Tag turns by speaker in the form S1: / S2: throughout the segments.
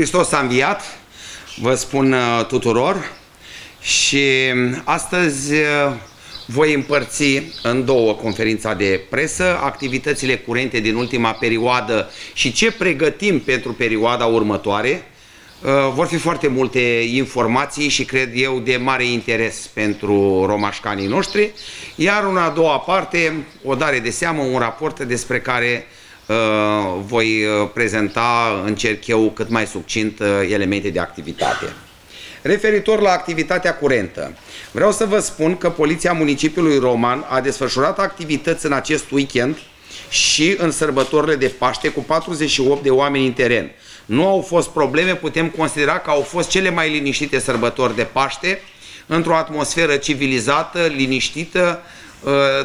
S1: Hristos a înviat, vă spun uh, tuturor, și astăzi uh, voi împărți în două conferința de presă activitățile curente din ultima perioadă și ce pregătim pentru perioada următoare. Uh, vor fi foarte multe informații și cred eu de mare interes pentru romașcanii noștri, iar una a doua parte, o dare de seamă, un raport despre care Uh, voi uh, prezenta, încerc eu cât mai succint uh, elemente de activitate. Referitor la activitatea curentă, vreau să vă spun că Poliția Municipiului Roman a desfășurat activități în acest weekend și în sărbătorile de Paște cu 48 de oameni în teren. Nu au fost probleme, putem considera că au fost cele mai liniștite sărbători de Paște, într-o atmosferă civilizată, liniștită, Uh,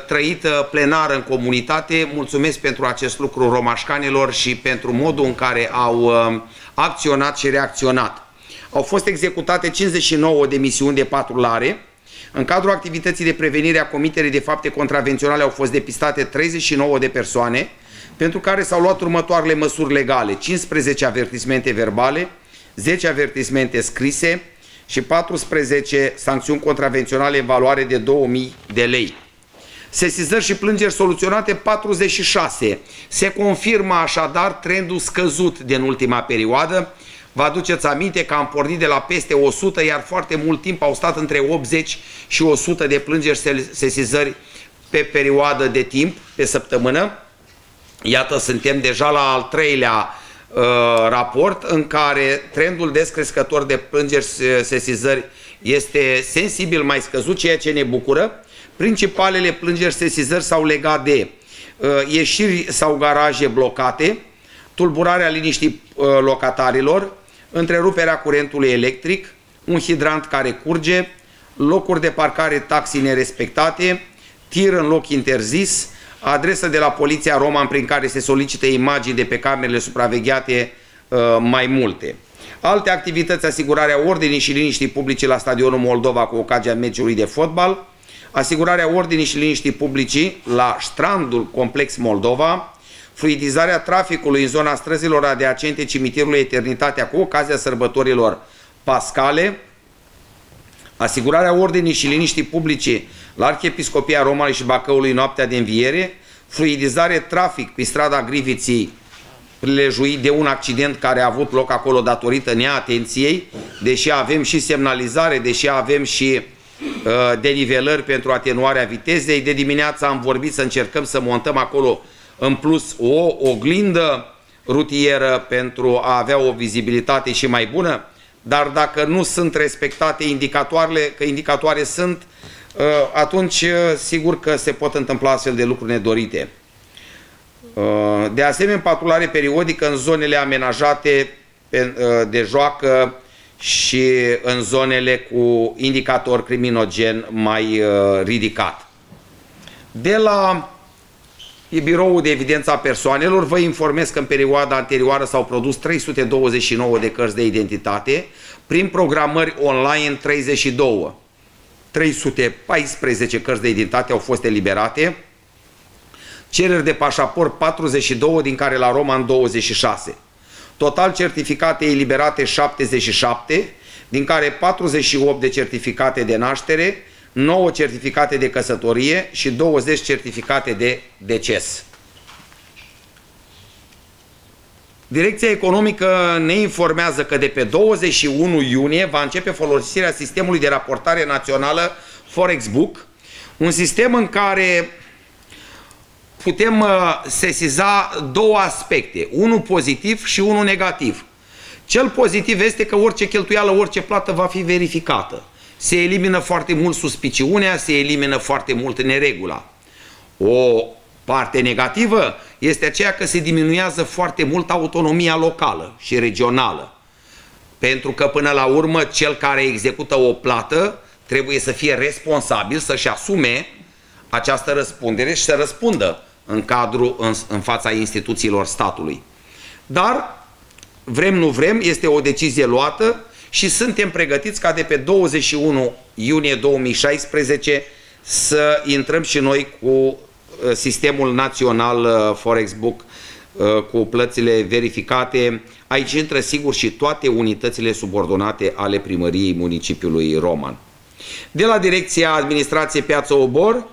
S1: trăită plenară în comunitate. Mulțumesc pentru acest lucru romașcanilor și pentru modul în care au uh, acționat și reacționat. Au fost executate 59 de misiuni de patrulare. În cadrul activității de prevenire a comiterii de fapte contravenționale au fost depistate 39 de persoane, pentru care s-au luat următoarele măsuri legale. 15 avertismente verbale, 10 avertismente scrise și 14 sancțiuni contravenționale în valoare de 2000 de lei. Sesizări și plângeri soluționate 46. Se confirmă așadar trendul scăzut din ultima perioadă. Vă aduceți aminte că am pornit de la peste 100, iar foarte mult timp au stat între 80 și 100 de plângeri sesizări pe perioadă de timp, pe săptămână. Iată, suntem deja la al treilea uh, raport în care trendul descrescător de plângeri sesizări este sensibil mai scăzut, ceea ce ne bucură. Principalele plângeri sesizări s-au legat de uh, ieșiri sau garaje blocate, tulburarea liniștii uh, locatarilor, întreruperea curentului electric, un hidrant care curge, locuri de parcare taxi nerespectate, tir în loc interzis, adresă de la Poliția Roman prin care se solicită imagini de pe camerele supravegheate uh, mai multe. Alte activități, asigurarea ordinii și liniștii publice la stadionul Moldova cu ocazia meciului de fotbal, asigurarea ordinii și liniștii publicii la strandul complex Moldova, fluidizarea traficului în zona străzilor adiacente cimitirului Eternitatea cu ocazia sărbătorilor pascale, asigurarea ordinii și liniștii publice la Arhiepiscopia Romului și Bacăului noaptea de înviere, fluidizare trafic pe strada Griviții prilejuit de un accident care a avut loc acolo datorită neatenției, deși avem și semnalizare, deși avem și Uh, denivelări pentru atenuarea vitezei. De dimineață am vorbit să încercăm să montăm acolo în plus o oglindă rutieră pentru a avea o vizibilitate și mai bună, dar dacă nu sunt respectate indicatoarele, că indicatoare sunt, uh, atunci uh, sigur că se pot întâmpla astfel de lucruri nedorite. De asemenea, patrulare periodică în zonele amenajate de joacă și în zonele cu indicator criminogen mai uh, ridicat. De la Biroul de Evidență a Persoanelor, vă informez că în perioada anterioară s-au produs 329 de cărți de identitate, prin programări online 32. 314 cărți de identitate au fost eliberate, cereri de pașaport 42, din care la Roman 26. Total certificate eliberate 77, din care 48 de certificate de naștere, 9 certificate de căsătorie și 20 certificate de deces. Direcția Economică ne informează că de pe 21 iunie va începe folosirea sistemului de raportare națională Forexbook, un sistem în care putem uh, sesiza două aspecte, unul pozitiv și unul negativ. Cel pozitiv este că orice cheltuială, orice plată va fi verificată. Se elimină foarte mult suspiciunea, se elimină foarte mult neregula. O parte negativă este aceea că se diminuează foarte mult autonomia locală și regională. Pentru că până la urmă cel care execută o plată trebuie să fie responsabil, să-și asume această răspundere și să răspundă în cadrul, în, în fața instituțiilor statului. Dar, vrem nu vrem, este o decizie luată și suntem pregătiți ca de pe 21 iunie 2016 să intrăm și noi cu uh, sistemul național uh, Forex Book uh, cu plățile verificate, Aici intră sigur și toate unitățile subordonate ale primăriei municipiului Roman. De la Direcția Administrației Piața Obor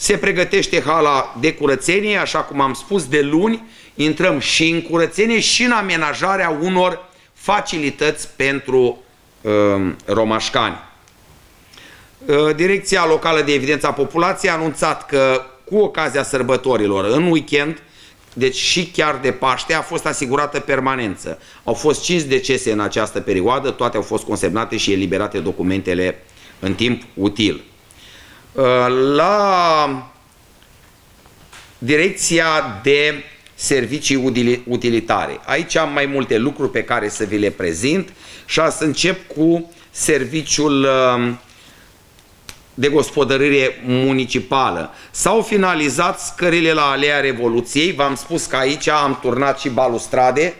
S1: se pregătește hala de curățenie, așa cum am spus, de luni intrăm și în curățenie și în amenajarea unor facilități pentru uh, romașcani. Uh, Direcția Locală de Evidență a Populației a anunțat că cu ocazia sărbătorilor, în weekend, deci și chiar de Paște, a fost asigurată permanență. Au fost 5 decese în această perioadă, toate au fost consemnate și eliberate documentele în timp util. Uh, la Direcția de Servicii Utilitare. Aici am mai multe lucruri pe care să vi le prezint și să încep cu serviciul uh, de gospodărire municipală. S-au finalizat scările la Alea Revoluției. V-am spus că aici am turnat și balustrade,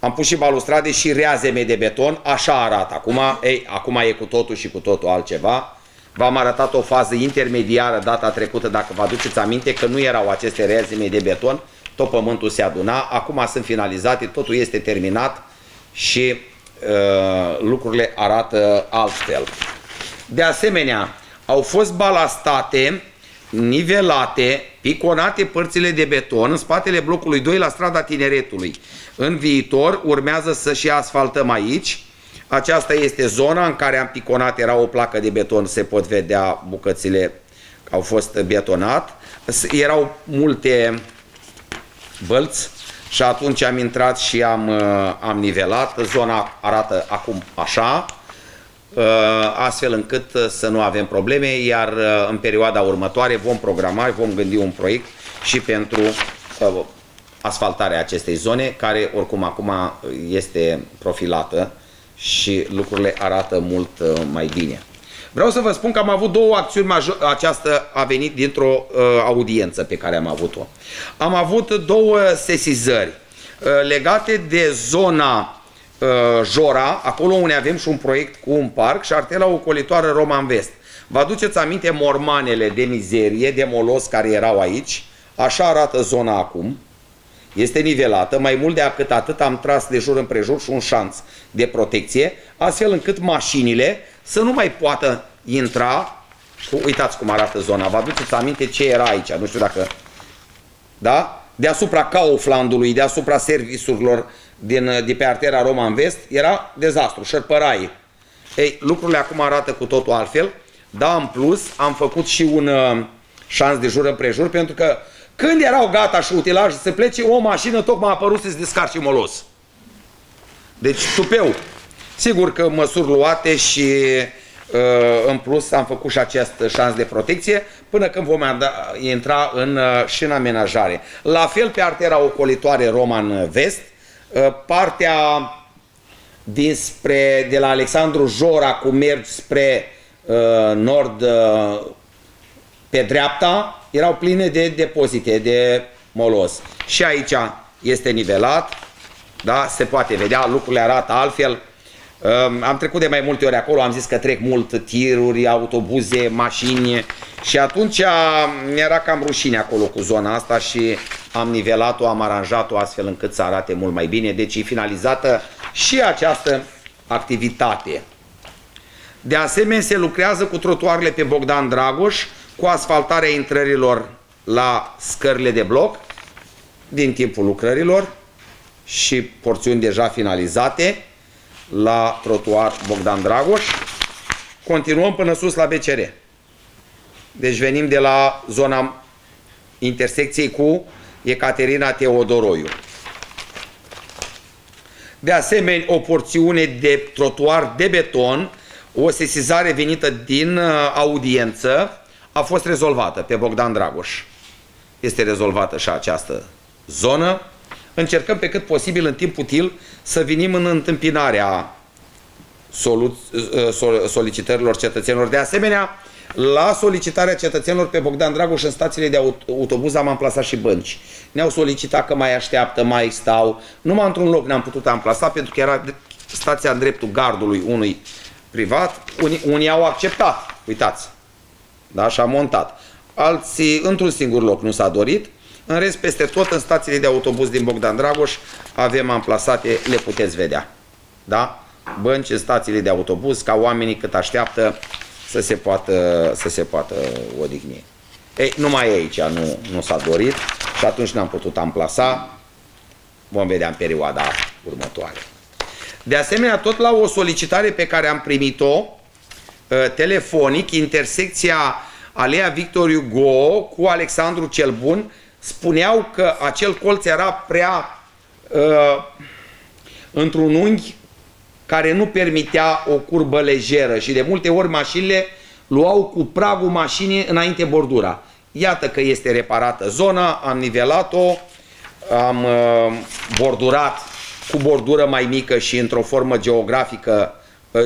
S1: am pus și balustrade și reazeme de beton. Așa arată. Acum, ei, acum e cu totul și cu totul altceva. V-am arătat o fază intermediară data trecută, dacă vă aduceți aminte, că nu erau aceste reazeme de beton, tot pământul se aduna. Acum sunt finalizate, totul este terminat și uh, lucrurile arată altfel. De asemenea, au fost balastate, nivelate, piconate părțile de beton în spatele blocului 2 la strada Tineretului. În viitor urmează să și asfaltăm aici. Aceasta este zona în care am piconat, era o placă de beton, se pot vedea bucățile au fost betonat. Erau multe bălți și atunci am intrat și am, am nivelat. Zona arată acum așa. Uh, astfel încât uh, să nu avem probleme, iar uh, în perioada următoare vom programa, vom gândi un proiect și pentru asfaltarea acestei zone, care oricum acum este profilată și lucrurile arată mult mai bine. Vreau să vă spun că am avut două acțiuni majore, aceasta a venit dintr-o uh, audiență pe care am avut-o. Am avut două sesizări uh, legate de zona uh, Jora, acolo unde avem și un proiect cu un parc și șartela ocolitoare Roman Vest. Vă aduceți aminte mormanele de mizerie, de molos care erau aici? Așa arată zona acum. Este nivelată, mai mult de atât am tras de jur împrejur și un șanț de protecție, astfel încât mașinile să nu mai poată intra. Uitați cum arată zona, vă aduceți aminte ce era aici, nu știu dacă... Da? Deasupra Kauflandului, deasupra serviciurilor din, de pe artera Roman Vest, era dezastru, șerpărai. Ei, lucrurile acum arată cu totul altfel, dar în plus am făcut și un uh, șans de jur împrejur, pentru că când erau gata și utilaj să plece, o mașină tocmai a apărut să se descarce molos. Deci, tupeu. Sigur că măsuri luate și uh, în plus am făcut și acest șans de protecție până când vom intra în, uh, și în amenajare. La fel pe artera ocolitoare Roman Vest, Uh, partea dinspre, de la Alexandru Jora cu mergi spre uh, nord uh, pe dreapta erau pline de depozite de molos. Și aici este nivelat, da? se poate vedea, lucrurile arată altfel. Um, am trecut de mai multe ori acolo, am zis că trec mult tiruri, autobuze, mașini și atunci mi-era cam rușine acolo cu zona asta și am nivelat-o, am aranjat-o astfel încât să arate mult mai bine. Deci e finalizată și această activitate. De asemenea, se lucrează cu trotuarele pe Bogdan Dragoș, cu asfaltarea intrărilor la scările de bloc din timpul lucrărilor și porțiuni deja finalizate la trotuar Bogdan Dragoș. Continuăm până sus la BCR. Deci venim de la zona intersecției cu Ecaterina Teodoroiu. De asemenea, o porțiune de trotuar de beton, o sesizare venită din uh, audiență, a fost rezolvată pe Bogdan Dragoș. Este rezolvată și această zonă. Încercăm pe cât posibil în timp util să venim în întâmpinarea uh, solicitărilor cetățenilor. De asemenea, la solicitarea cetățenilor pe Bogdan Dragoș în stațiile de autobuz am amplasat și bănci. Ne-au solicitat că mai așteaptă, mai stau. Numai într-un loc ne-am putut amplasa pentru că era stația în dreptul gardului unui privat. Unii, unii au acceptat, uitați, da, și am montat. Alții într-un singur loc nu s-a dorit. În rest, peste tot, în stațiile de autobuz din Bogdan Dragoș, avem amplasate, le puteți vedea. Da? Bănci în stațiile de autobuz, ca oamenii cât așteaptă să se poată, să se poată odihni. Ei, numai aici nu, nu s-a dorit și atunci n-am putut amplasa. Vom vedea în perioada următoare. De asemenea, tot la o solicitare pe care am primit-o uh, telefonic, intersecția Alea Victor Hugo cu Alexandru cel Bun, spuneau că acel colț era prea uh, într-un unghi care nu permitea o curbă lejeră și de multe ori mașinile luau cu pragul mașinii înainte bordura. Iată că este reparată zona, am nivelat-o, am uh, bordurat cu bordură mai mică și într-o formă geografică, uh,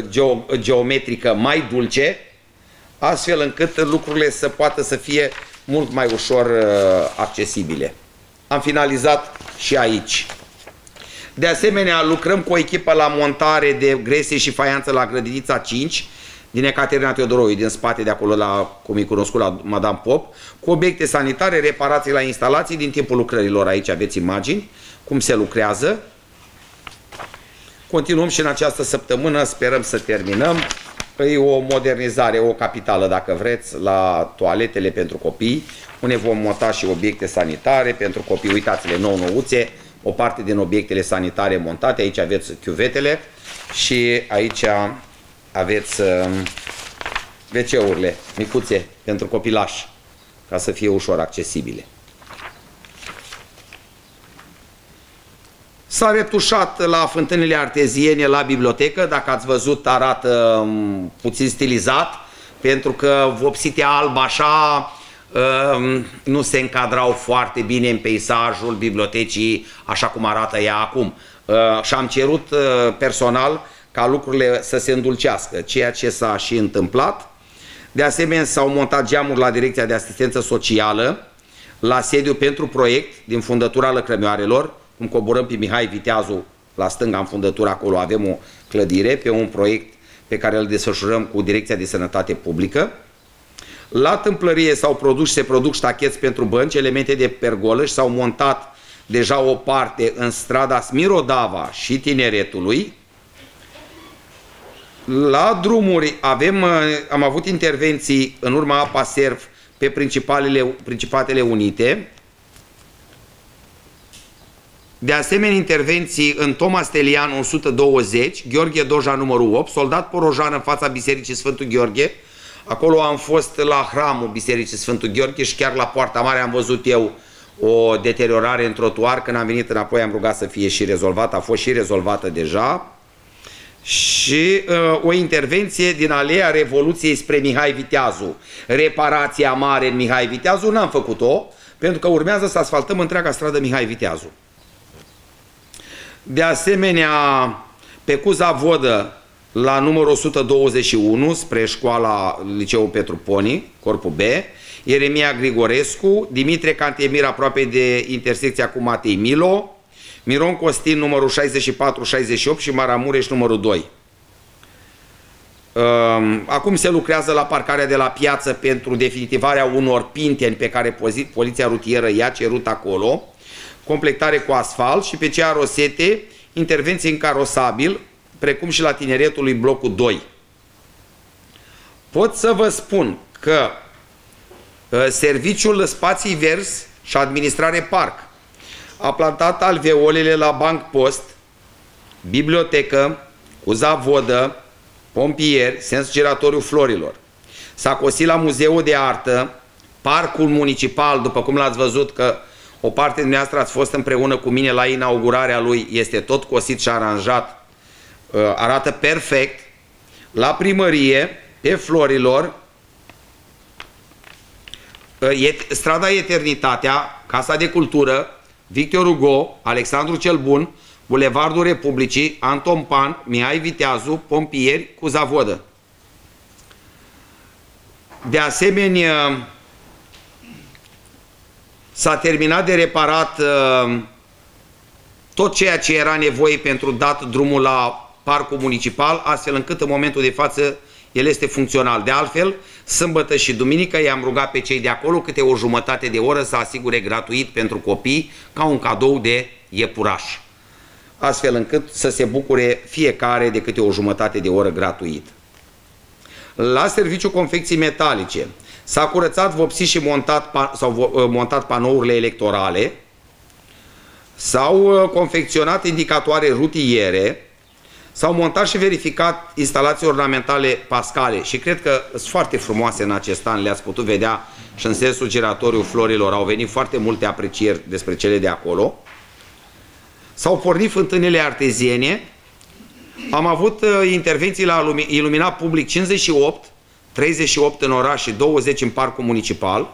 S1: geo, geometrică mai dulce, astfel încât lucrurile să poată să fie mult mai ușor uh, accesibile. Am finalizat și aici. De asemenea, lucrăm cu o echipă la montare de grese și faianță la grădinița 5, din Ecaterina Teodoroi, din spate de acolo, la, cum e cunoscut, la Madame Pop, cu obiecte sanitare, reparații la instalații din timpul lucrărilor. Aici aveți imagini, cum se lucrează. Continuăm și în această săptămână, sperăm să terminăm. E o modernizare, o capitală, dacă vreți, la toaletele pentru copii, unde vom monta și obiecte sanitare pentru copii. Uitați-le, nou nouțe, o parte din obiectele sanitare montate. Aici aveți chiuvetele și aici aveți uh, WC-urile micuțe pentru copilași, ca să fie ușor accesibile. S-a retușat la fântânile arteziene la bibliotecă, dacă ați văzut arată um, puțin stilizat, pentru că vopsite alb așa um, nu se încadrau foarte bine în peisajul bibliotecii așa cum arată ea acum. Uh, și am cerut uh, personal ca lucrurile să se îndulcească, ceea ce s-a și întâmplat. De asemenea, s-au montat geamuri la Direcția de Asistență Socială, la sediu pentru proiect din fundătura Lăcrămioarelor, cum coborăm pe Mihai Viteazu la stânga în fundătură, acolo avem o clădire pe un proiect pe care îl desfășurăm cu Direcția de Sănătate Publică. La tâmplărie s-au produs și se produc ștacheți pentru bănci, elemente de pergolă și s-au montat deja o parte în strada Smirodava și Tineretului, la drumuri avem, uh, am avut intervenții în urma APA SERF pe principalele, Principatele Unite. De asemenea, intervenții în Thomas Telian 120, Gheorghe Doja numărul 8, soldat porojan în fața Bisericii Sfântul Gheorghe. Acolo am fost la hramul Bisericii Sfântul Gheorghe și chiar la Poarta Mare am văzut eu o deteriorare în trotuar. Când am venit înapoi am rugat să fie și rezolvată, a fost și rezolvată deja și uh, o intervenție din alea Revoluției spre Mihai Viteazu. Reparația mare în Mihai Viteazu n-am făcut-o, pentru că urmează să asfaltăm întreaga stradă Mihai Viteazu. De asemenea, pe Cuza Vodă, la numărul 121, spre școala Liceul Petru Poni, corpul B, Ieremia Grigorescu, Dimitrie Cantemir aproape de intersecția cu Matei Milo, Miron Costin numărul 64-68 și Maramureș numărul 2. Um, acum se lucrează la parcarea de la piață pentru definitivarea unor pinteni pe care poliția rutieră i-a cerut acolo, completare cu asfalt și pe cea Rosete, intervenții în carosabil, precum și la tineretului blocul 2. Pot să vă spun că uh, serviciul spații vers și administrare parc a plantat alveolele la banc post, bibliotecă, cu zavodă, pompieri, sens giratoriu florilor. S-a cosit la Muzeul de Artă, Parcul Municipal, după cum l-ați văzut că o parte din dumneavoastră ați fost împreună cu mine la inaugurarea lui, este tot cosit și aranjat, uh, arată perfect. La primărie, pe florilor, uh, strada Eternitatea, Casa de Cultură, Victor Hugo, Alexandru cel Bun, Bulevardul Republicii, Anton Pan, Mihai Viteazu, Pompieri cu Zavodă. De asemenea, s-a terminat de reparat uh, tot ceea ce era nevoie pentru dat drumul la parcul municipal, astfel încât în momentul de față el este funcțional. De altfel, sâmbătă și duminică i-am rugat pe cei de acolo câte o jumătate de oră să asigure gratuit pentru copii ca un cadou de iepuraș. Astfel încât să se bucure fiecare de câte o jumătate de oră gratuit. La serviciu confecții metalice s-a curățat, vopsit și montat, sau montat panourile electorale, S-au uh, confecționat indicatoare rutiere, s-au montat și verificat instalații ornamentale pascale. Și cred că sunt foarte frumoase în acest an, le-ați putut vedea și în sensul giratoriu florilor. Au venit foarte multe aprecieri despre cele de acolo. S-au pornit fântânile arteziene, am avut uh, intervenții la iluminat public 58, 38 în oraș și 20 în parcul municipal,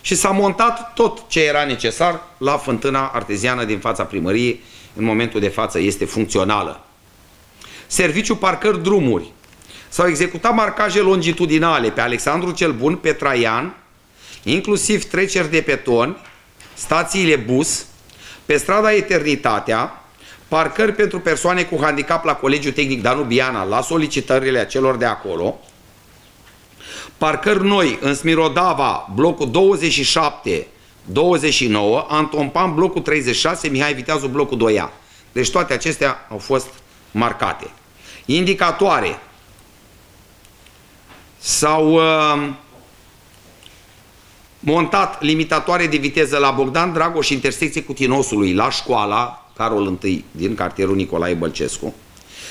S1: și s-a montat tot ce era necesar la fântâna arteziană din fața primăriei. În momentul de față este funcțională. Serviciul parcări drumuri. S-au executat marcaje longitudinale pe Alexandru cel Bun, pe Traian, inclusiv treceri de petoni, stațiile bus, pe strada Eternitatea, parcări pentru persoane cu handicap la Colegiul Tehnic Danubiana, la solicitările celor de acolo, Parcări noi în Smirodava, blocul 27, 29, Anton Pan, blocul 36, Mihai Viteazu, blocul 2A. Deci toate acestea au fost marcate. Indicatoare. S-au uh, montat limitatoare de viteză la Bogdan Dragoș, intersecție cu Tinosului, la școala Carol I din cartierul Nicolae Bălcescu.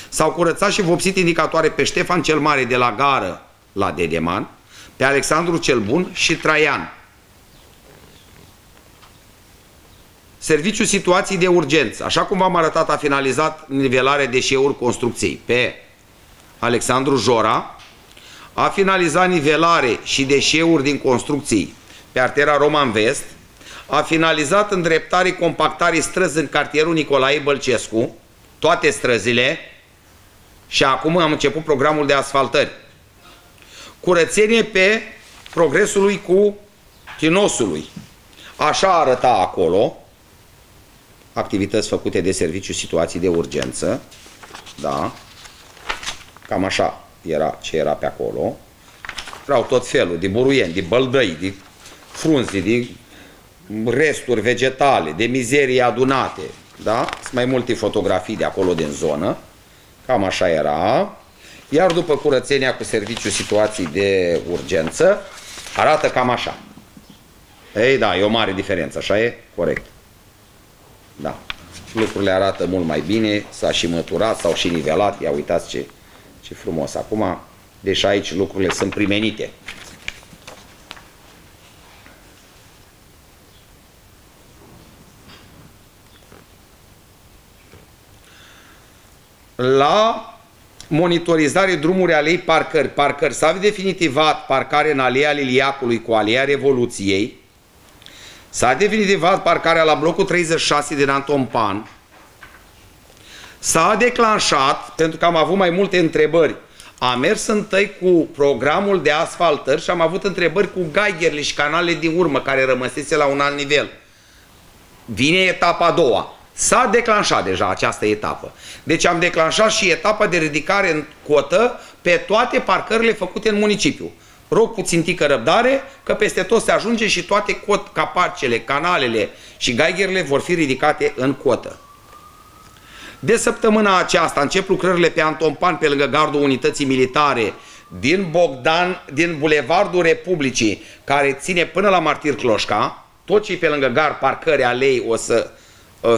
S1: S-au curățat și vopsit indicatoare pe Ștefan cel Mare de la gară la Dedeman pe Alexandru cel Bun și Traian. Serviciul situații de urgență, așa cum v-am arătat, a finalizat nivelarea deșeuri construcției. Pe Alexandru Jora, a finalizat nivelare și deșeuri din construcții. Pe artera Roman Vest, a finalizat îndreptare compactare străzi în cartierul Nicolae Bălcescu, toate străzile, și acum am început programul de asfaltări curățenie pe progresului cu chinosului. Așa arăta acolo activități făcute de serviciu situații de urgență, da, cam așa era ce era pe acolo. Erau tot felul, de buruieni, de băldăi, de frunzi, de resturi vegetale, de mizerii adunate, da? Sunt mai multe fotografii de acolo din zonă, cam așa era. Iar după curățenia cu serviciul situații de urgență, arată cam așa. Ei, da, e o mare diferență, așa e? Corect. Da. Lucrurile arată mult mai bine, s-a și măturat, s-au și nivelat, ia uitați ce, ce frumos. Acum, deși aici lucrurile sunt primenite. La monitorizare drumuri alei parcări. Parcări s-a definitivat parcare în alea Liliacului cu alea Revoluției. S-a definitivat parcarea la blocul 36 din Anton Pan. S-a declanșat, pentru că am avut mai multe întrebări, am mers întâi cu programul de asfaltări și am avut întrebări cu gaigerle și canalele din urmă care rămăsese la un alt nivel. Vine etapa a doua. S-a declanșat deja această etapă. Deci am declanșat și etapa de ridicare în cotă pe toate parcările făcute în municipiu. Rog puțin tică răbdare, că peste tot se ajunge și toate cot, capacele, canalele și gaigerele vor fi ridicate în cotă. De săptămâna aceasta încep lucrările pe Anton Pan, pe lângă gardul unității militare, din Bogdan, din Bulevardul Republicii, care ține până la Martir Cloșca, tot ce pe lângă gar, parcări, alei, o să Uh,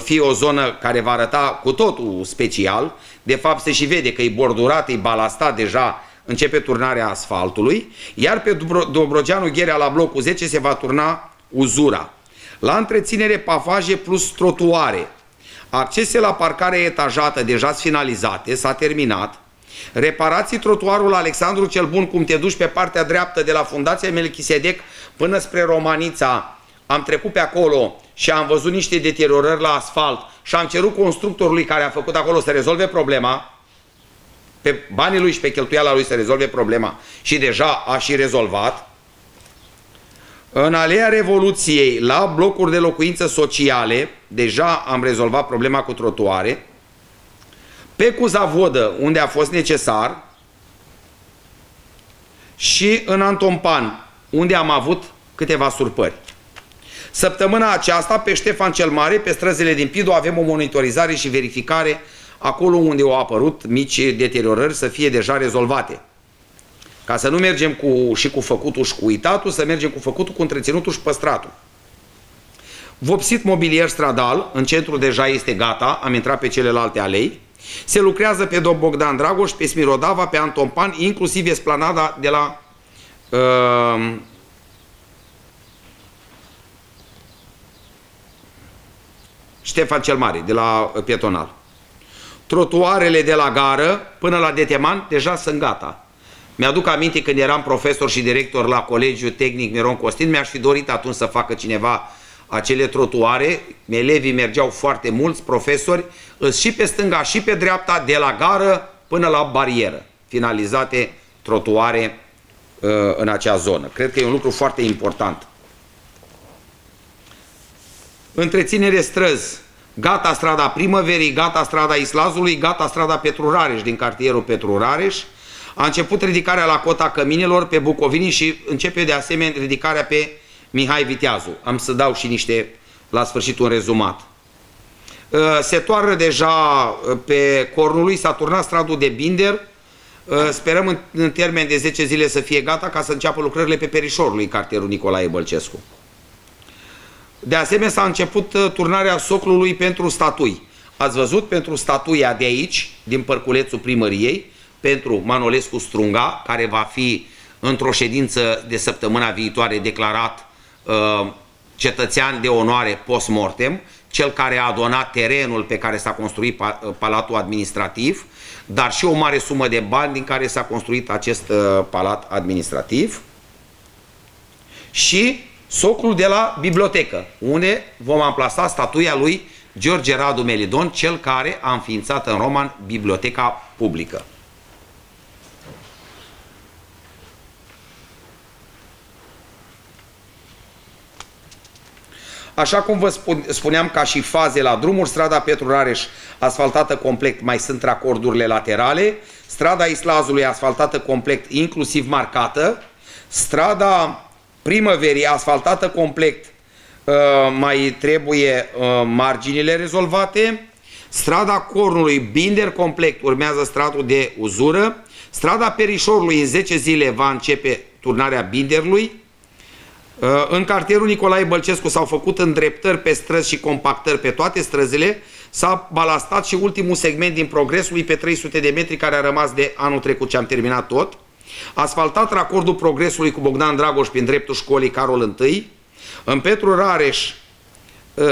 S1: fie o zonă care va arăta cu totul special, de fapt se și vede că e bordurat, e balastat deja, începe turnarea asfaltului, iar pe Dobrogeanu Gherea la blocul 10 se va turna uzura. La întreținere pafaje plus trotuare. Accese la parcare etajată deja finalizate, s-a terminat. Reparații trotuarul Alexandru cel Bun, cum te duci pe partea dreaptă de la Fundația Melchisedec până spre Romanița, am trecut pe acolo și am văzut niște deteriorări la asfalt și am cerut constructorului care a făcut acolo să rezolve problema, pe banii lui și pe cheltuiala lui să rezolve problema și deja a și rezolvat. În alea Revoluției, la blocuri de locuință sociale, deja am rezolvat problema cu trotuare. Pe Cuzavodă, unde a fost necesar, și în Antompan, unde am avut câteva surpări. Săptămâna aceasta, pe Ștefan cel Mare, pe străzile din Pido, avem o monitorizare și verificare acolo unde au apărut mici deteriorări să fie deja rezolvate. Ca să nu mergem cu, și cu făcutul și cu uitatul, să mergem cu făcutul, cu întreținutul și păstratul. Vopsit mobilier stradal, în centru deja este gata, am intrat pe celelalte alei. Se lucrează pe Dob Bogdan Dragoș, pe Smirodava, pe Anton Pan, inclusiv esplanada de la uh, Ștefan cel Mare, de la uh, Pietonal. Trotuarele de la gară până la Deteman deja sunt gata. Mi-aduc aminte când eram profesor și director la Colegiul Tehnic Miron Costin, mi-aș fi dorit atunci să facă cineva acele trotuare, elevii mergeau foarte mulți, profesori, și pe stânga și pe dreapta, de la gară până la barieră, finalizate trotuare uh, în acea zonă. Cred că e un lucru foarte important. Întreținere străzi, gata strada Primăverii, gata strada Islazului, gata strada Petru Rareș din cartierul Petru Rareș. A început ridicarea la cota căminelor pe Bucovini și începe de asemenea ridicarea pe Mihai Viteazu. Am să dau și niște, la sfârșit, un rezumat. Uh, se toară deja uh, pe cornului, s-a turnat stradul de Binder, uh, sperăm în, termen de 10 zile să fie gata ca să înceapă lucrările pe perișorului cartierul Nicolae Bălcescu. De asemenea s-a început turnarea soclului pentru statui. Ați văzut pentru statuia de aici, din părculețul primăriei, pentru Manolescu Strunga, care va fi într-o ședință de săptămâna viitoare declarat Uh, cetățean de onoare post-mortem, cel care a donat terenul pe care s-a construit uh, palatul administrativ, dar și o mare sumă de bani din care s-a construit acest uh, palat administrativ și socul de la bibliotecă, unde vom amplasa statuia lui George Radu Melidon, cel care a înființat în Roman biblioteca publică. Așa cum vă spun, spuneam ca și faze la drumuri, strada Petru Rareș asfaltată complet, mai sunt racordurile laterale, strada Islazului asfaltată complet, inclusiv marcată, strada Primăverii asfaltată complet, uh, mai trebuie uh, marginile rezolvate, strada Cornului Binder complet, urmează stradul de uzură, strada Perișorului în 10 zile va începe turnarea Binderului, Uh, în cartierul Nicolae Bălcescu s-au făcut îndreptări pe străzi și compactări pe toate străzile. S-a balastat și ultimul segment din progresului pe 300 de metri care a rămas de anul trecut ce am terminat tot. Asfaltat racordul progresului cu Bogdan Dragoș prin dreptul școlii Carol I. În Petru Rareș uh,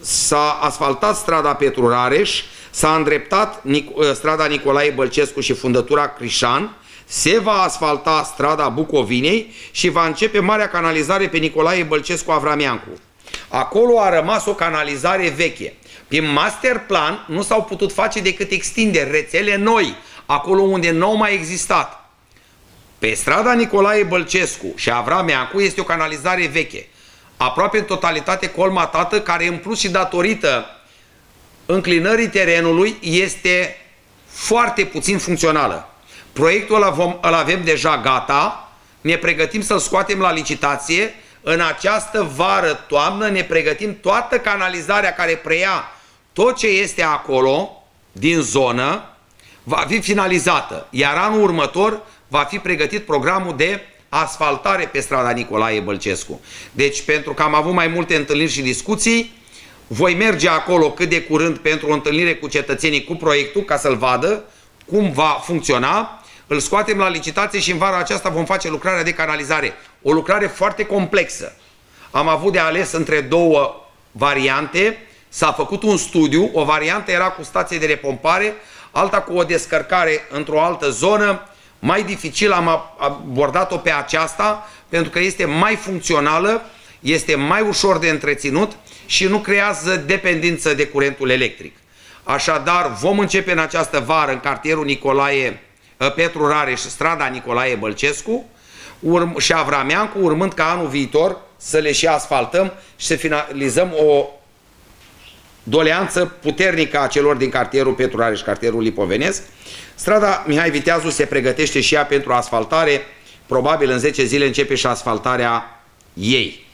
S1: s-a asfaltat strada Petru Rareș, s-a îndreptat uh, strada Nicolae Bălcescu și fundătura Crișan, se va asfalta strada Bucovinei și va începe marea canalizare pe Nicolae Bălcescu Avramiancu. Acolo a rămas o canalizare veche. Prin master plan nu s-au putut face decât extinderi, rețele noi, acolo unde nu au mai existat. Pe strada Nicolae Bălcescu și Avrameancu este o canalizare veche, aproape în totalitate colmatată, care în plus și datorită înclinării terenului este foarte puțin funcțională. Proiectul ăla vom, îl avem deja gata, ne pregătim să-l scoatem la licitație, în această vară-toamnă ne pregătim toată canalizarea care preia tot ce este acolo, din zonă, va fi finalizată. Iar anul următor va fi pregătit programul de asfaltare pe strada Nicolae Bălcescu. Deci, pentru că am avut mai multe întâlniri și discuții, voi merge acolo cât de curând pentru o întâlnire cu cetățenii cu proiectul, ca să-l vadă cum va funcționa îl scoatem la licitație și în vara aceasta vom face lucrarea de canalizare. O lucrare foarte complexă. Am avut de ales între două variante, s-a făcut un studiu, o variantă era cu stație de repompare, alta cu o descărcare într-o altă zonă, mai dificil am abordat-o pe aceasta pentru că este mai funcțională, este mai ușor de întreținut și nu creează dependență de curentul electric. Așadar, vom începe în această vară în cartierul Nicolae Ă, Petru Rareș, strada Nicolae Bălcescu urm și Avrameancu, urmând ca anul viitor să le și asfaltăm și să finalizăm o doleanță puternică a celor din cartierul Petru Rareș, cartierul Lipovenesc. Strada Mihai Viteazu se pregătește și ea pentru asfaltare probabil în 10 zile începe și asfaltarea ei.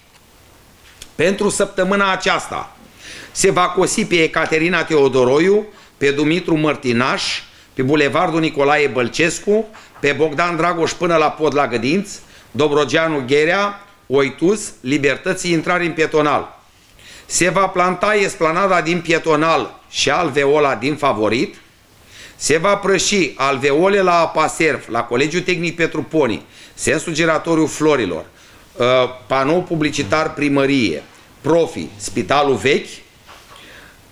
S1: Pentru săptămâna aceasta se va cosi pe Ecaterina Teodoroiu, pe Dumitru Mărtinaș, pe Bulevardul Nicolae Bălcescu, pe Bogdan Dragoș până la Pod la Gădinți, Dobrogeanu Gherea, Oitus, Libertății intrare în pietonal. Se va planta esplanada din pietonal și alveola din favorit. Se va prăși alveole la Apaserv, la Colegiul Tehnic Petruponi, sensul giratoriu florilor, uh, panou publicitar primărie, profi, spitalul vechi.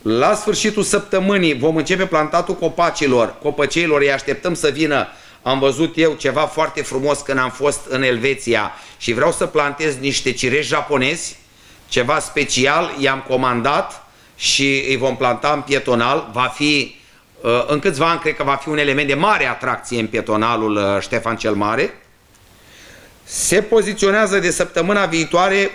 S1: La sfârșitul săptămânii vom începe plantatul copacilor, copăceilor, îi așteptăm să vină am văzut eu ceva foarte frumos când am fost în Elveția și vreau să plantez niște cireși japonezi, ceva special, i-am comandat și îi vom planta în pietonal. Va fi, uh, în câțiva ani, cred că va fi un element de mare atracție în pietonalul uh, Ștefan cel Mare. Se poziționează de săptămâna viitoare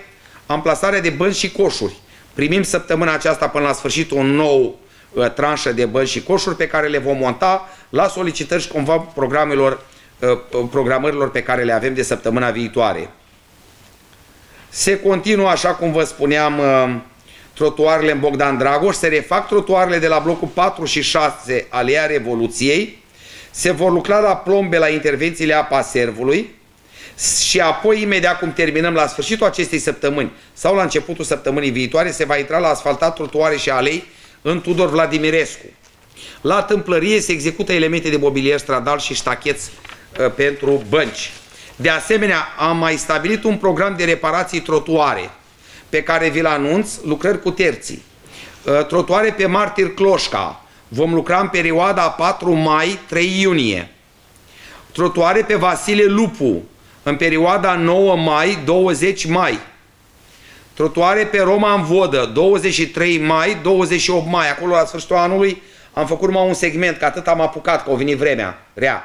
S1: amplasarea de bănci și coșuri. Primim săptămâna aceasta până la sfârșit o nouă uh, tranșă de bănci și coșuri pe care le vom monta la solicitări și cumva programelor, programărilor pe care le avem de săptămâna viitoare. Se continuă, așa cum vă spuneam, uh, trotuarele în Bogdan Dragoș, se refac trotuarele de la blocul 4 și 6 Alea Revoluției, se vor lucra la plombe la intervențiile apa servului și apoi, imediat cum terminăm la sfârșitul acestei săptămâni sau la începutul săptămânii viitoare, se va intra la asfaltat trotuare și alei în Tudor Vladimirescu. La tâmplărie se execută elemente de mobilier stradal și ștacheți uh, pentru bănci. De asemenea, am mai stabilit un program de reparații trotuare pe care vi-l anunț, lucrări cu terții. Uh, trotuare pe Martir Cloșca. Vom lucra în perioada 4 mai-3 iunie. Trotuare pe Vasile Lupu în perioada 9 mai-20 mai. Trotuare pe Roma în Vodă, 23 mai, 28 mai. Acolo, la sfârșitul anului, am făcut numai un segment, că atât am apucat, că a venit vremea rea.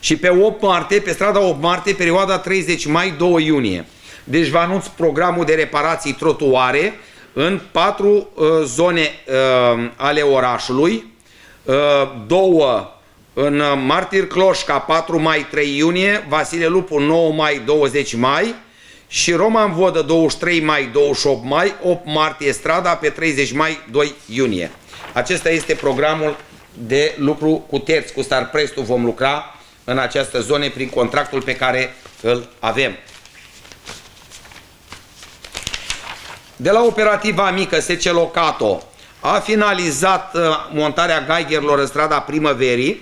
S1: Și pe 8 martie, pe strada 8 martie, perioada 30 mai, 2 iunie. Deci vă anunț programul de reparații trotuare în patru uh, zone uh, ale orașului, uh, două în Martir Cloșca 4 mai 3 iunie, Vasile Lupu 9 mai 20 mai și Roman Vodă 23 mai 28 mai, 8 martie strada pe 30 mai 2 iunie. Acesta este programul de lucru cu terți, cu Starprestul vom lucra în această zone prin contractul pe care îl avem. De la operativa mică Sece Locato a finalizat uh, montarea gaigerilor în strada primăverii,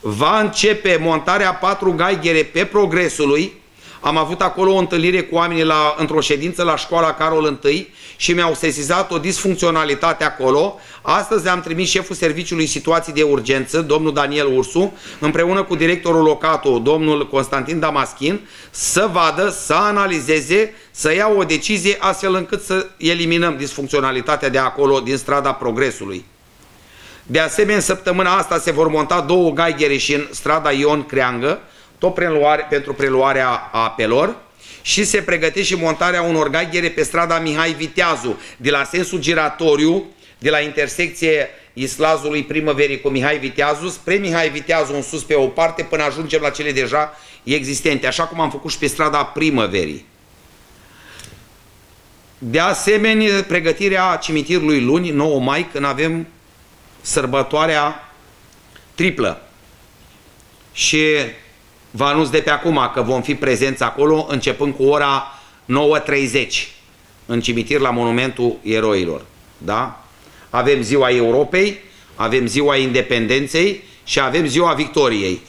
S1: va începe montarea patru gaigere pe progresului, am avut acolo o întâlnire cu oamenii la, într-o ședință la școala Carol I și mi-au sesizat o disfuncționalitate acolo. Astăzi am trimis șeful serviciului situații de urgență, domnul Daniel Ursu, împreună cu directorul locato, domnul Constantin Damaschin, să vadă, să analizeze, să ia o decizie astfel încât să eliminăm disfuncționalitatea de acolo din strada Progresului. De asemenea, în săptămâna asta se vor monta două gaigere și în strada Ion Creangă, tot preluare, pentru preluarea apelor și se pregătește și montarea unor gaighere pe strada Mihai Viteazu, de la sensul giratoriu, de la intersecție Islazului primăverii cu Mihai Viteazu, spre Mihai Viteazu în sus pe o parte până ajungem la cele deja existente, așa cum am făcut și pe strada primăverii. De asemenea, pregătirea cimitirului luni, 9 mai, când avem sărbătoarea triplă. Și Vă anunț de pe acum că vom fi prezenți acolo începând cu ora 9.30 în cimitir la Monumentul Eroilor. Da? Avem ziua Europei, avem ziua Independenței și avem ziua Victoriei.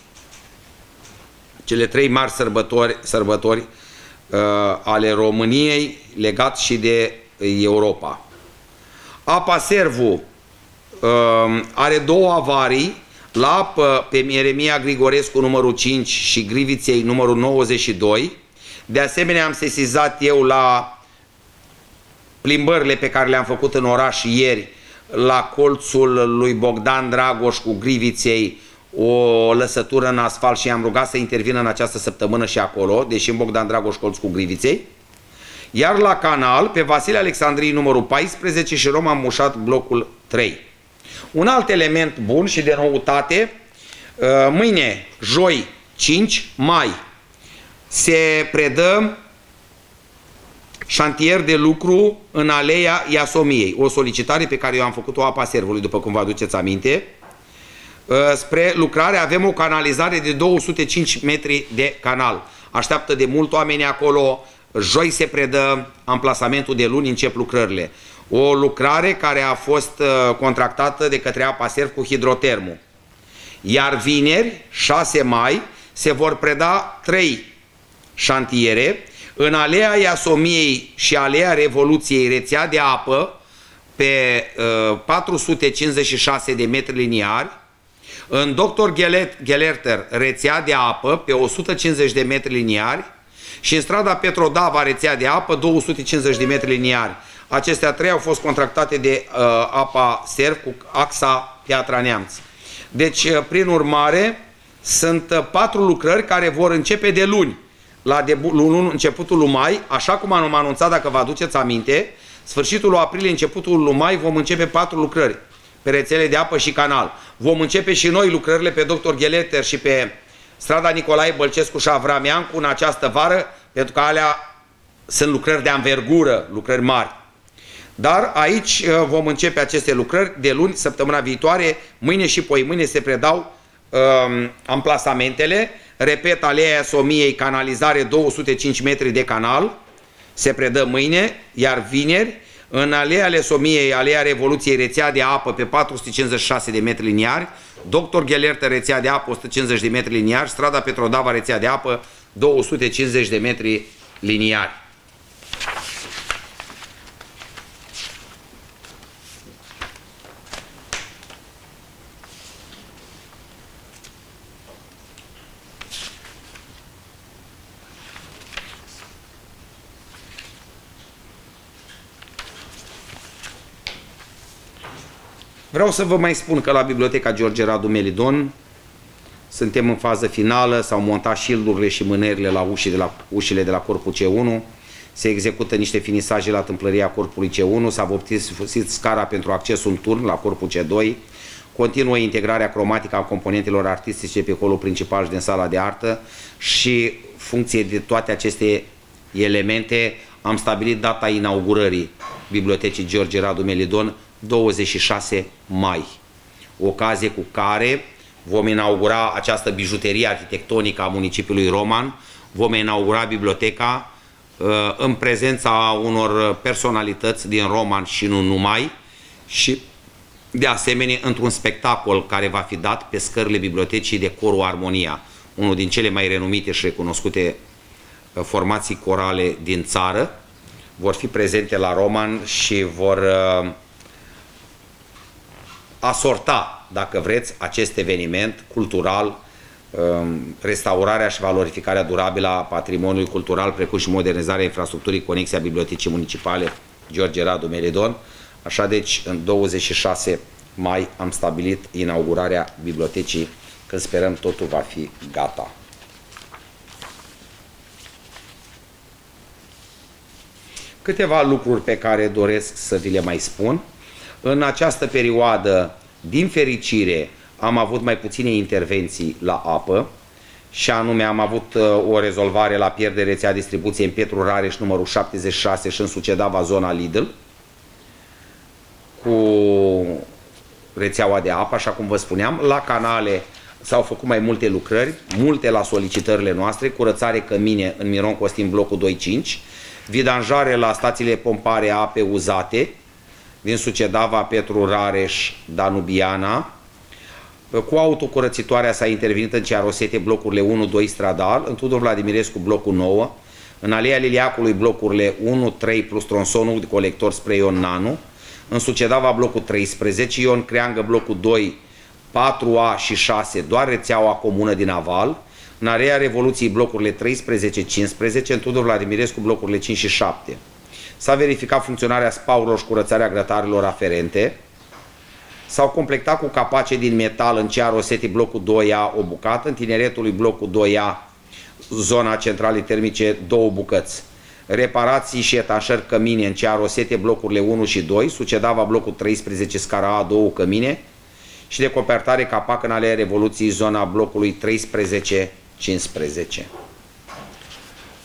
S1: Cele trei mari sărbători, sărbători uh, ale României legat și de Europa. Apa Servu uh, are două avarii la apă pe Mieremia Grigorescu numărul 5 și Griviței numărul 92. De asemenea am sesizat eu la plimbările pe care le-am făcut în oraș ieri la colțul lui Bogdan Dragoș cu Griviței o lăsătură în asfalt și am rugat să intervină în această săptămână și acolo, deși în Bogdan Dragoș colț cu Griviței. Iar la canal, pe Vasile Alexandrii numărul 14 și Roma Mușat blocul 3. Un alt element bun și de noutate, uh, mâine, joi, 5 mai, se predă șantier de lucru în aleea Iasomiei, o solicitare pe care eu am făcut-o apa servului, după cum vă aduceți aminte. Ă, spre lucrare avem o canalizare de 205 metri de canal. Așteaptă de mult oameni acolo, joi se predă amplasamentul de luni, încep lucrările. O lucrare care a fost ă, contractată de către apa serv cu hidrotermul. Iar vineri, 6 mai, se vor preda 3 șantiere în alea Iasomiei și alea Revoluției rețea de apă pe uh, 456 de metri liniari, în Dr. Gelerter rețea de apă pe 150 de metri liniari și în strada Petrodava rețea de apă 250 de metri liniari. Acestea trei au fost contractate de uh, apa SERV cu axa Piatra Neamț. Deci, uh, prin urmare, sunt uh, patru lucrări care vor începe de luni la debu- începutul lui mai, așa cum am anunțat, dacă vă aduceți aminte, sfârșitul lui aprilie, începutul lui mai, vom începe patru lucrări pe rețele de apă și canal. Vom începe și noi lucrările pe Dr. Gheleter și pe strada Nicolae Bălcescu și Avrameancu în această vară, pentru că alea sunt lucrări de anvergură, lucrări mari. Dar aici uh, vom începe aceste lucrări de luni, săptămâna viitoare, mâine și poi mâine se predau um, amplasamentele. Repet, aleea Somiei, canalizare 205 metri de canal, se predă mâine, iar vineri, în aleea Somiei, aleea Revoluției, rețea de apă pe 456 de metri liniari, Dr. Ghelertă, rețea de apă 150 de metri liniari, strada Petrodava, rețea de apă 250 de metri liniari. Vreau să vă mai spun că la Biblioteca George Radu Melidon suntem în fază finală, s-au montat șildurile și mânerile la, ușile de la ușile de la corpul C1, se execută niște finisaje la tâmplăria corpului C1, s-a voptit scara pentru accesul în turn la corpul C2, continuă integrarea cromatică a componentelor artistice pe holul principal și din sala de artă și funcție de toate aceste elemente am stabilit data inaugurării Bibliotecii George Radu Melidon 26 mai, ocazie cu care vom inaugura această bijuterie arhitectonică a municipiului Roman, vom inaugura biblioteca uh, în prezența unor personalități din Roman și nu numai. Și de asemenea într-un spectacol care va fi dat pe scările bibliotecii de Corul Armonia, unul din cele mai renumite și recunoscute uh, formații corale din țară, vor fi prezente la Roman și vor uh, asorta, dacă vreți, acest eveniment cultural, um, restaurarea și valorificarea durabilă a patrimoniului cultural, precum și modernizarea infrastructurii conexia Bibliotecii Municipale George Radu Meridon. Așa deci, în 26 mai am stabilit inaugurarea bibliotecii, când sperăm totul va fi gata. Câteva lucruri pe care doresc să vi le mai spun. În această perioadă, din fericire, am avut mai puține intervenții la apă și anume am avut uh, o rezolvare la pierdere rețea distribuției în Pietru Rareș numărul 76 și în Sucedava zona Lidl cu rețeaua de apă, așa cum vă spuneam. La canale s-au făcut mai multe lucrări, multe la solicitările noastre, curățare cămine în Miron Costin blocul 2.5, vidanjare la stațiile pompare ape uzate, din Sucedava, Petru Rareș, Danubiana. Cu autocurățitoarea s-a intervenit în Cearosete blocurile 1-2 Stradal, în Tudor Vladimirescu blocul 9, în Alea Liliacului blocurile 1-3 plus tronsonul de colector spre Ion Nanu, în Sucedava blocul 13, Ion Creangă blocul 2, 4A și 6, doar rețeaua comună din aval, în area Revoluției blocurile 13-15, în Tudor Vladimirescu blocurile 5 și 7. S-a verificat funcționarea spaurilor și curățarea grătarilor aferente. S-au completat cu capace din metal în cea Rosetti blocul 2A o bucată, în tineretului blocul 2A zona centralei termice două bucăți. Reparații și etanșări cămine în cea Rosete blocurile 1 și 2, Sucedava blocul 13, scara A, două cămine și de copertare capac în alea Revoluției zona blocului 13-15.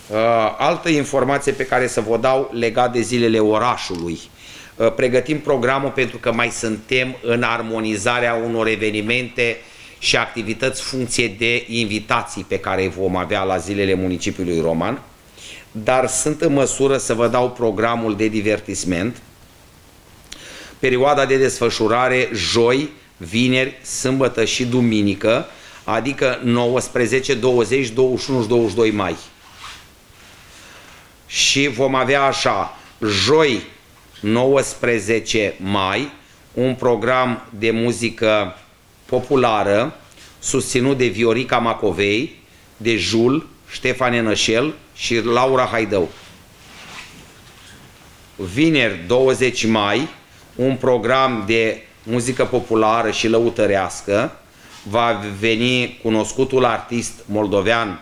S1: Uh, altă informație pe care să vă dau legat de zilele orașului. Uh, pregătim programul pentru că mai suntem în armonizarea unor evenimente și activități funcție de invitații pe care vom avea la zilele municipiului Roman, dar sunt în măsură să vă dau programul de divertisment, perioada de desfășurare joi, vineri, sâmbătă și duminică, adică 19, 20, 21 și 22 mai. Și vom avea așa, joi 19 mai, un program de muzică populară susținut de Viorica Macovei, de Jul, Ștefan Enășel și Laura Haidău. Vineri 20 mai, un program de muzică populară și lăutărească, va veni cunoscutul artist moldovean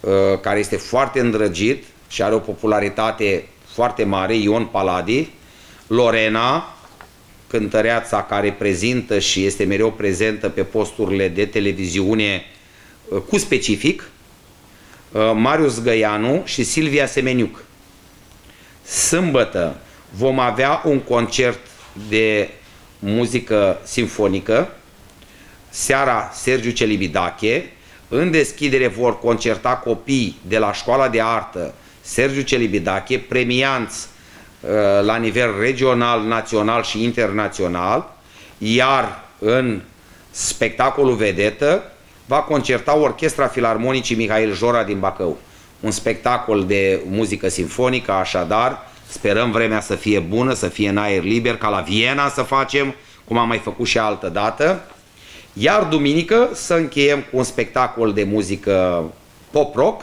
S1: uh, care este foarte îndrăgit și are o popularitate foarte mare, Ion Paladi, Lorena, cântăreața care prezintă și este mereu prezentă pe posturile de televiziune uh, cu specific, uh, Marius Găianu și Silvia Semeniuc. Sâmbătă vom avea un concert de muzică simfonică, seara Sergiu Celibidache, în deschidere vor concerta copii de la școala de artă Sergiu Celibidache, premianți uh, la nivel regional, național și internațional, iar în spectacolul vedetă va concerta Orchestra Filarmonicii Mihail Jora din Bacău. Un spectacol de muzică simfonică, așadar, sperăm vremea să fie bună, să fie în aer liber, ca la Viena să facem, cum am mai făcut și altă dată. Iar duminică să încheiem cu un spectacol de muzică pop-rock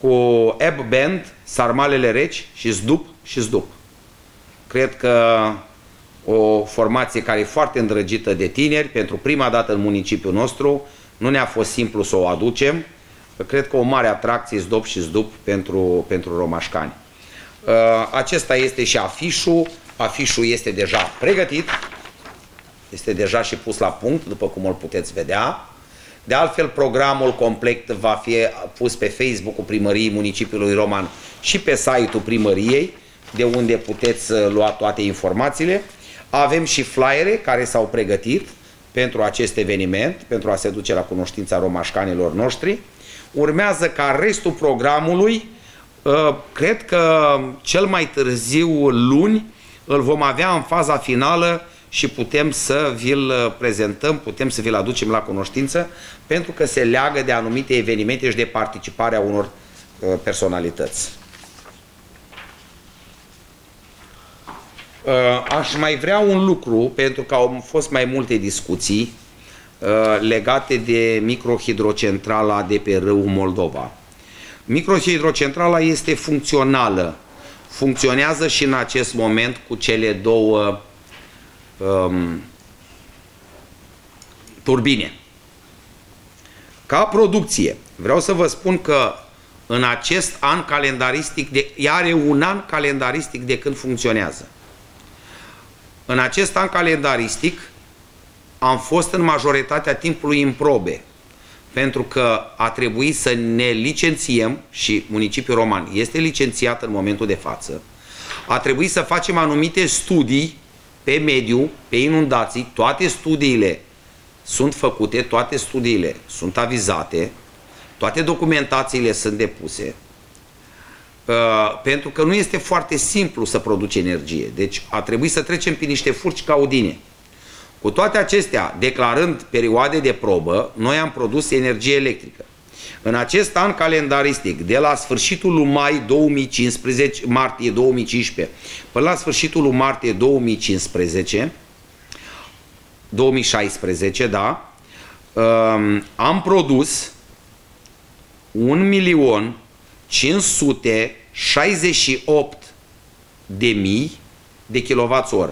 S1: cu Ebb Band, Sarmalele Reci și Zdup și Zdup. Cred că o formație care e foarte îndrăgită de tineri, pentru prima dată în municipiul nostru, nu ne-a fost simplu să o aducem. Cred că o mare atracție Zdup și Zdup pentru, pentru romașcani. Uh, acesta este și afișul. Afișul este deja pregătit. Este deja și pus la punct, după cum îl puteți vedea. De altfel, programul complet va fi pus pe Facebook-ul primăriei municipiului Roman și pe site-ul primăriei, de unde puteți uh, lua toate informațiile. Avem și flyere care s-au pregătit pentru acest eveniment, pentru a se duce la cunoștința romașcanilor noștri. Urmează ca restul programului, uh, cred că cel mai târziu luni, îl vom avea în faza finală și putem să vi-l uh, prezentăm, putem să vi-l aducem la cunoștință, pentru că se leagă de anumite evenimente și de participarea unor uh, personalități. Uh, aș mai vrea un lucru, pentru că au fost mai multe discuții legate de microhidrocentrala de pe râul Moldova. Microhidrocentrala este funcțională. Funcționează și în acest moment cu cele două um, turbine. Ca producție, vreau să vă spun că în acest an calendaristic, de, are un an calendaristic de când funcționează. În acest an calendaristic am fost în majoritatea timpului în probe, pentru că a trebuit să ne licențiem și municipiul roman este licențiat în momentul de față, a trebuit să facem anumite studii pe mediu, pe inundații, toate studiile sunt făcute, toate studiile sunt avizate, toate documentațiile sunt depuse, uh, pentru că nu este foarte simplu să produci energie. Deci a trebuit să trecem pe niște furci caudine. Cu toate acestea, declarând perioade de probă, noi am produs energie electrică. În acest an calendaristic, de la sfârșitul lui mai 2015, martie 2015, până la sfârșitul lui martie 2015, 2016, da, um, am produs 1 milion 568 de mii de kWh.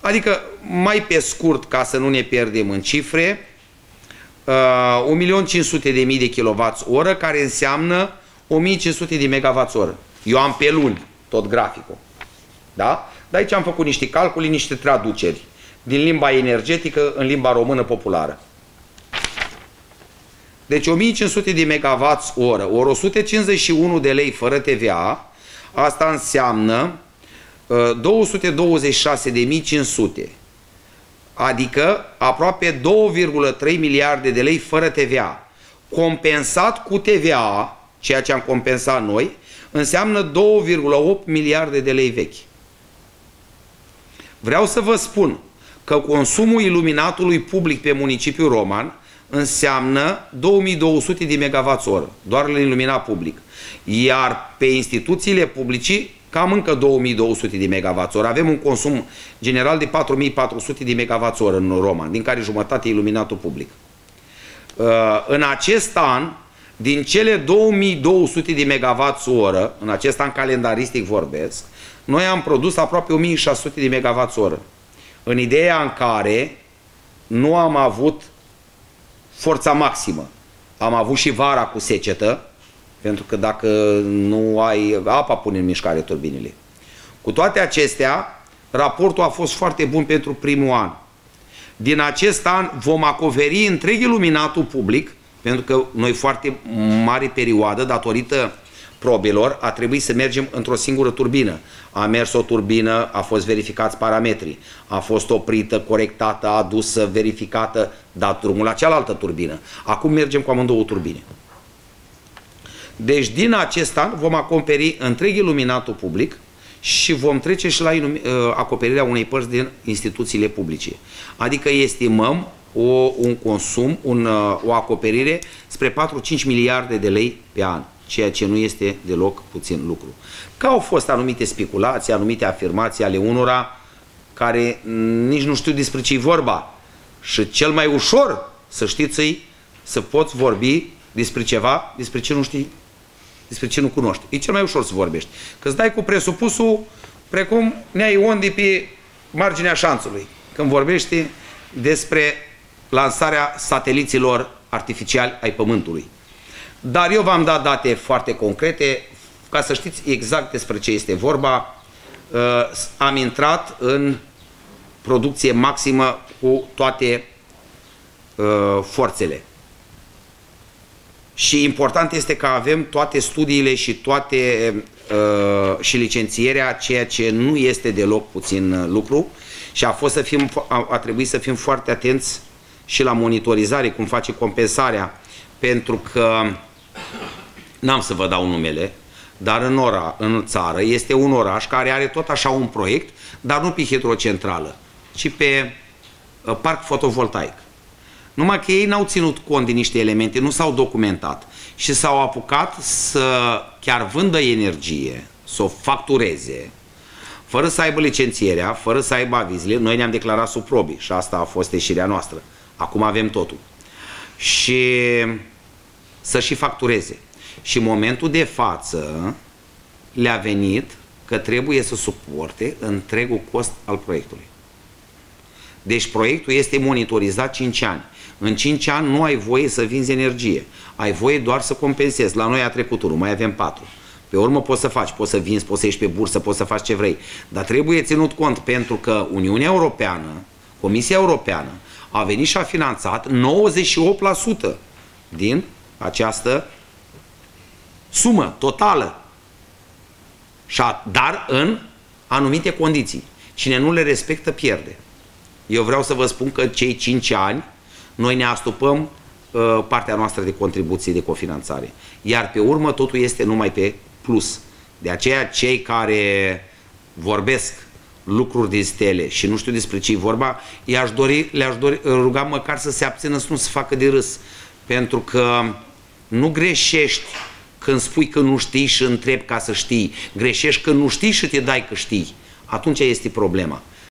S1: Adică, mai pe scurt, ca să nu ne pierdem în cifre, uh, 1.500.000 de kWh, care înseamnă 1.500 de MWh. Eu am pe luni tot graficul. Da? Dar aici am făcut niște calculi, niște traduceri din limba energetică în limba română populară. Deci 1500 de megawatts oră, ori 151 de lei fără TVA, asta înseamnă uh, 226.500. Adică aproape 2,3 miliarde de lei fără TVA. Compensat cu TVA, ceea ce am compensat noi, înseamnă 2,8 miliarde de lei vechi. Vreau să vă spun că consumul iluminatului public pe municipiul Roman înseamnă 2200 de MWh, doar la iluminat public. Iar pe instituțiile publice, cam încă 2200 de MWh. Avem un consum general de 4400 de MWh în Roman, din care jumătate e iluminatul public. Uh, în acest an, din cele 2200 de MWh, în acest an calendaristic vorbesc, noi am produs aproape 1600 de MWh. În ideea în care nu am avut forța maximă. Am avut și vara cu secetă, pentru că dacă nu ai apa, pune în mișcare turbinile. Cu toate acestea, raportul a fost foarte bun pentru primul an. Din acest an vom acoperi întreg iluminatul public, pentru că noi foarte mare perioadă, datorită probelor, a trebuit să mergem într-o singură turbină. A mers o turbină, a fost verificați parametrii, a fost oprită, corectată, adusă, verificată, dat drumul la cealaltă turbină. Acum mergem cu amândouă turbine. Deci din acest an vom acoperi întreg iluminatul public și vom trece și la ă, acoperirea unei părți din instituțiile publice. Adică estimăm o, un consum, un, ă, o acoperire spre 4-5 miliarde de lei pe an ceea ce nu este deloc puțin lucru. Că au fost anumite speculații, anumite afirmații ale unora care nici nu știu despre ce vorba. Și cel mai ușor, să știți să poți vorbi despre ceva, despre ce nu știi, despre ce nu cunoști. E cel mai ușor să vorbești. Că îți dai cu presupusul precum ne-ai Ion de pe marginea șanțului. Când vorbești despre lansarea sateliților artificiali ai Pământului. Dar eu v-am dat date foarte concrete ca să știți exact despre ce este vorba. Uh, am intrat în producție maximă cu toate uh, forțele. Și important este că avem toate studiile și toate uh, și licențierea, ceea ce nu este deloc puțin lucru și a fost să fim, a, a trebuit să fim foarte atenți și la monitorizare, cum face compensarea, pentru că n-am să vă dau numele, dar în, ora, în țară este un oraș care are tot așa un proiect, dar nu pe hidrocentrală, ci pe uh, parc fotovoltaic. Numai că ei n-au ținut cont de niște elemente, nu s-au documentat și s-au apucat să chiar vândă energie, să o factureze, fără să aibă licențierea, fără să aibă avizile. Noi ne-am declarat sub probii și asta a fost ieșirea noastră. Acum avem totul. Și să și factureze. Și în momentul de față le-a venit că trebuie să suporte întregul cost al proiectului. Deci proiectul este monitorizat 5 ani. În 5 ani nu ai voie să vinzi energie. Ai voie doar să compensezi. La noi a trecut unul, mai avem 4. Pe urmă poți să faci, poți să vinzi, poți să ieși pe bursă, poți să faci ce vrei. Dar trebuie ținut cont pentru că Uniunea Europeană, Comisia Europeană, a venit și a finanțat 98% din această sumă totală, dar în anumite condiții. Cine nu le respectă, pierde. Eu vreau să vă spun că cei 5 ani noi ne astupăm uh, partea noastră de contribuție de cofinanțare. Iar pe urmă totul este numai pe plus. De aceea cei care vorbesc lucruri din stele și nu știu despre ce vorba, i-aș dori, le-aș dori, ruga măcar să se abțină să nu se facă de râs. Pentru că nu greșești când spui că nu știi și întrebi ca să știi. Greșești când nu știi și te dai că știi. Atunci este problema.